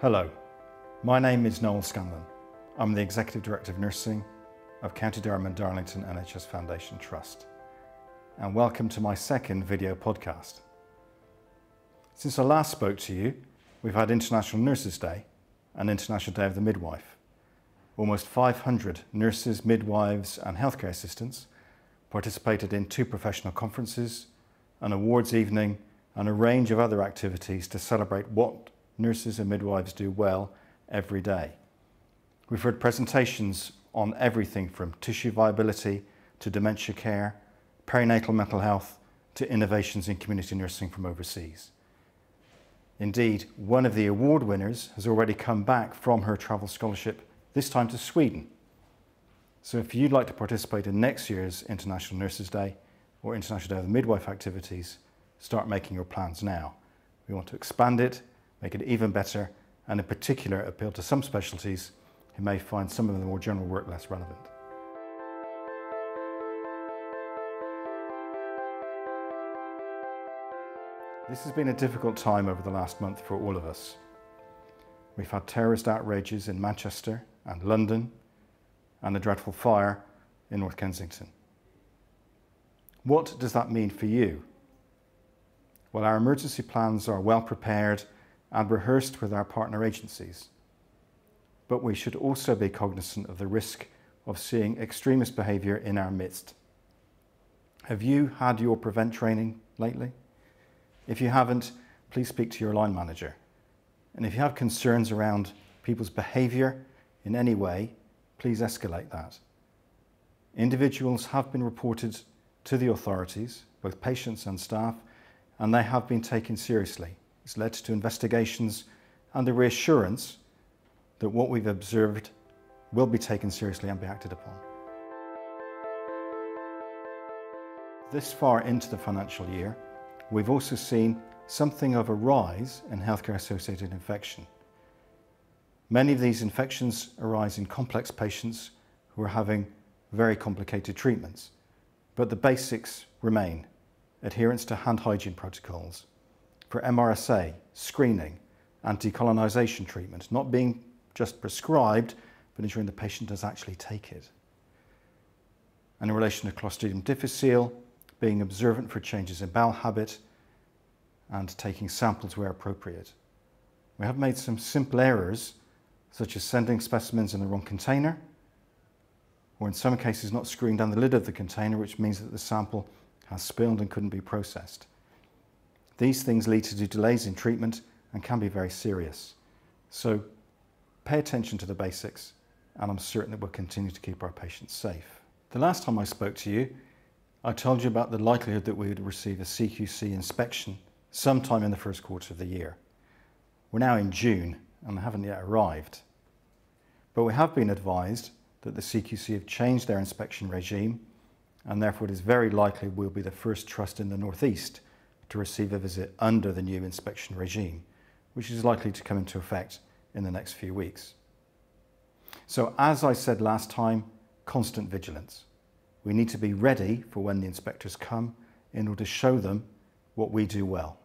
Hello, my name is Noel Scanlon. I'm the Executive Director of Nursing of County Durham and Darlington NHS Foundation Trust. And welcome to my second video podcast. Since I last spoke to you, we've had International Nurses Day and International Day of the Midwife. Almost 500 nurses, midwives and healthcare assistants participated in two professional conferences, an awards evening and a range of other activities to celebrate what nurses and midwives do well every day. We've heard presentations on everything from tissue viability to dementia care, perinatal mental health to innovations in community nursing from overseas. Indeed, one of the award winners has already come back from her travel scholarship, this time to Sweden. So if you'd like to participate in next year's International Nurses Day or International Day of the Midwife activities, start making your plans now. We want to expand it make it even better, and in particular appeal to some specialties who may find some of the more general work less relevant. This has been a difficult time over the last month for all of us. We've had terrorist outrages in Manchester and London and a dreadful fire in North Kensington. What does that mean for you? Well, our emergency plans are well prepared and rehearsed with our partner agencies. But we should also be cognizant of the risk of seeing extremist behaviour in our midst. Have you had your prevent training lately? If you haven't, please speak to your line manager. And if you have concerns around people's behaviour in any way, please escalate that. Individuals have been reported to the authorities, both patients and staff, and they have been taken seriously. It's led to investigations and the reassurance that what we've observed will be taken seriously and be acted upon. This far into the financial year, we've also seen something of a rise in healthcare associated infection. Many of these infections arise in complex patients who are having very complicated treatments, but the basics remain. Adherence to hand hygiene protocols, for MRSA, screening, anti-colonisation treatment, not being just prescribed, but ensuring the patient does actually take it. And in relation to Clostridium difficile, being observant for changes in bowel habit and taking samples where appropriate. We have made some simple errors, such as sending specimens in the wrong container, or in some cases not screwing down the lid of the container, which means that the sample has spilled and couldn't be processed. These things lead to delays in treatment and can be very serious. So pay attention to the basics and I'm certain that we'll continue to keep our patients safe. The last time I spoke to you, I told you about the likelihood that we would receive a CQC inspection sometime in the first quarter of the year. We're now in June and they haven't yet arrived. But we have been advised that the CQC have changed their inspection regime and therefore it is very likely we'll be the first trust in the North East to receive a visit under the new inspection regime, which is likely to come into effect in the next few weeks. So as I said last time, constant vigilance. We need to be ready for when the inspectors come in order to show them what we do well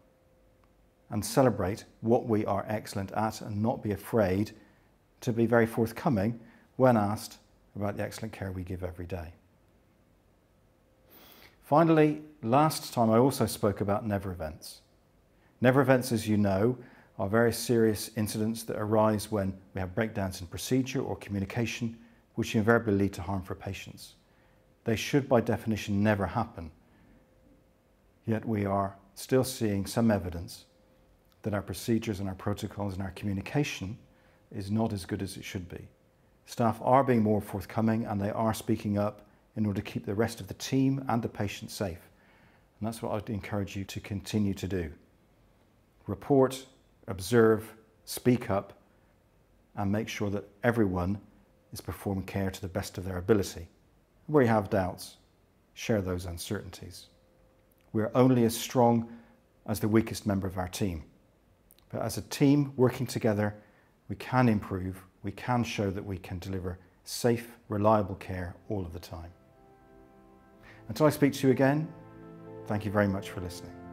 and celebrate what we are excellent at and not be afraid to be very forthcoming when asked about the excellent care we give every day. Finally, last time I also spoke about never events. Never events, as you know, are very serious incidents that arise when we have breakdowns in procedure or communication, which invariably lead to harm for patients. They should, by definition, never happen. Yet we are still seeing some evidence that our procedures and our protocols and our communication is not as good as it should be. Staff are being more forthcoming and they are speaking up in order to keep the rest of the team and the patient safe. And that's what I'd encourage you to continue to do. Report, observe, speak up, and make sure that everyone is performing care to the best of their ability. Where you have doubts, share those uncertainties. We're only as strong as the weakest member of our team. But as a team working together, we can improve, we can show that we can deliver safe, reliable care all of the time. Until I speak to you again, thank you very much for listening.